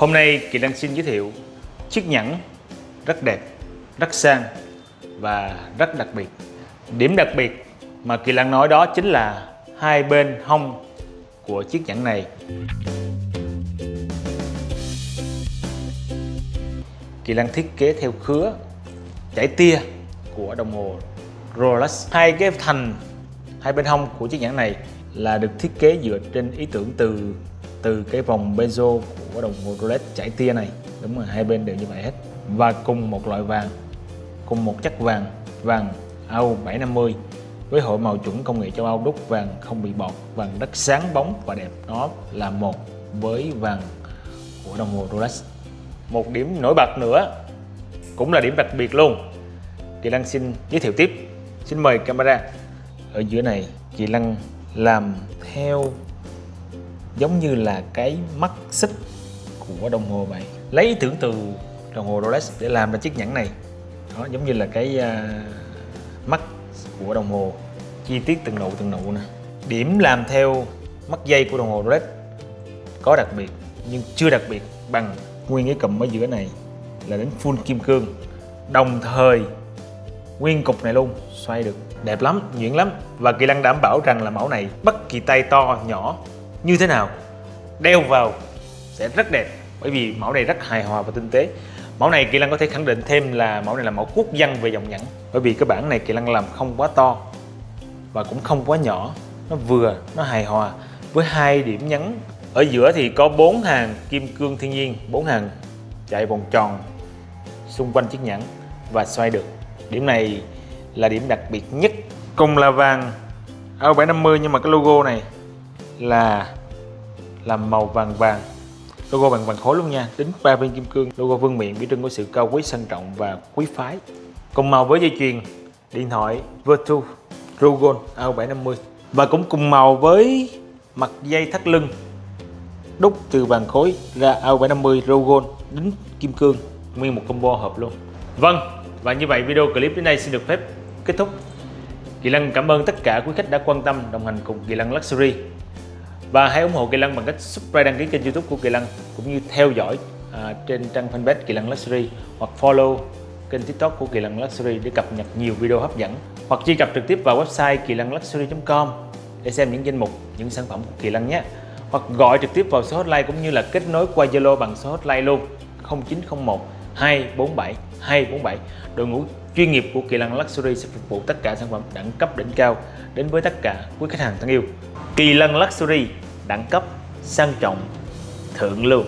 Hôm nay Kỳ Lân xin giới thiệu chiếc nhẫn rất đẹp, rất sang và rất đặc biệt. Điểm đặc biệt mà Kỳ Lăng nói đó chính là hai bên hông của chiếc nhẫn này. Kỳ Lăng thiết kế theo khứa chảy tia của đồng hồ Rolex. Hai cái thành hai bên hông của chiếc nhẫn này là được thiết kế dựa trên ý tưởng từ từ cái vòng bezel của đồng hồ Rolex chảy tia này. Đúng rồi, hai bên đều như vậy hết. Và cùng một loại vàng, cùng một chất vàng vàng AU 750 với hội màu chuẩn công nghệ châu Âu đúc vàng không bị bọt, vàng rất sáng bóng và đẹp. Nó là một với vàng của đồng hồ Rolex. Một điểm nổi bật nữa cũng là điểm đặc biệt luôn. Chị Lăng xin giới thiệu tiếp. Xin mời camera. Ở giữa này, chị Lăng làm theo giống như là cái mắt xích của đồng hồ vậy. Lấy ý tưởng từ đồng hồ Rolex để làm ra chiếc nhẫn này. Đó giống như là cái uh, mắt của đồng hồ. Chi tiết từng nụ từng nụ nè. Điểm làm theo mắt dây của đồng hồ Rolex có đặc biệt nhưng chưa đặc biệt bằng nguyên cái cụm ở giữa này là đến full kim cương. Đồng thời nguyên cục này luôn xoay được. Đẹp lắm nhuyễn lắm. Và kỳ năng đảm bảo rằng là mẫu này bất kỳ tay to nhỏ như thế nào, đeo vào sẽ rất đẹp. Bởi vì mẫu này rất hài hòa và tinh tế. Mẫu này kỳ lân có thể khẳng định thêm là mẫu này là mẫu quốc dân về dòng nhẫn bởi vì cái bản này kỳ lân làm không quá to và cũng không quá nhỏ. Nó vừa, nó hài hòa với hai điểm nhấn. Ở giữa thì có bốn hàng kim cương thiên nhiên, bốn hàng chạy vòng tròn xung quanh chiếc nhẫn và xoay được. Điểm này là điểm đặc biệt nhất. Cùng là vàng AO 750 nhưng mà cái logo này là làm màu vàng vàng. Logo bằng vàng khối luôn nha. Tính ba viên kim cương, logo vương miện, biểu trưng của sự cao quý, sang trọng và quý phái. Cùng màu với dây chuyền, điện thoại Virtu Rogon AO 750 và cũng cùng màu với mặt dây thắt lưng, đúc từ vàng khối ra AO 750 Rogon đính kim cương, nguyên một combo hợp luôn. Vâng và như vậy video clip đến đây xin được phép kết thúc. Kỳ Lân cảm ơn tất cả quý khách đã quan tâm đồng hành cùng Kỳ Lân Luxury và hãy ủng hộ Kỳ Lân bằng cách subscribe đăng ký kênh youtube của Kỳ Lân cũng như theo dõi à, trên trang fanpage Kỳ Lân Luxury hoặc follow kênh tiktok của Kỳ Lân Luxury để cập nhật nhiều video hấp dẫn. Hoặc truy cập trực tiếp vào website kỳ lân luxury.com để xem những danh mục, những sản phẩm của Kỳ Lân nhé. Hoặc gọi trực tiếp vào số hotline cũng như là kết nối qua Zalo bằng số hotline luôn 0901 247 247 đội ngũ chuyên nghiệp của Kỳ Lân Luxury sẽ phục vụ tất cả sản phẩm đẳng cấp đỉnh cao đến với tất cả quý khách hàng thân yêu. Kỳ Lân Luxury đẳng cấp sang trọng thượng lưu.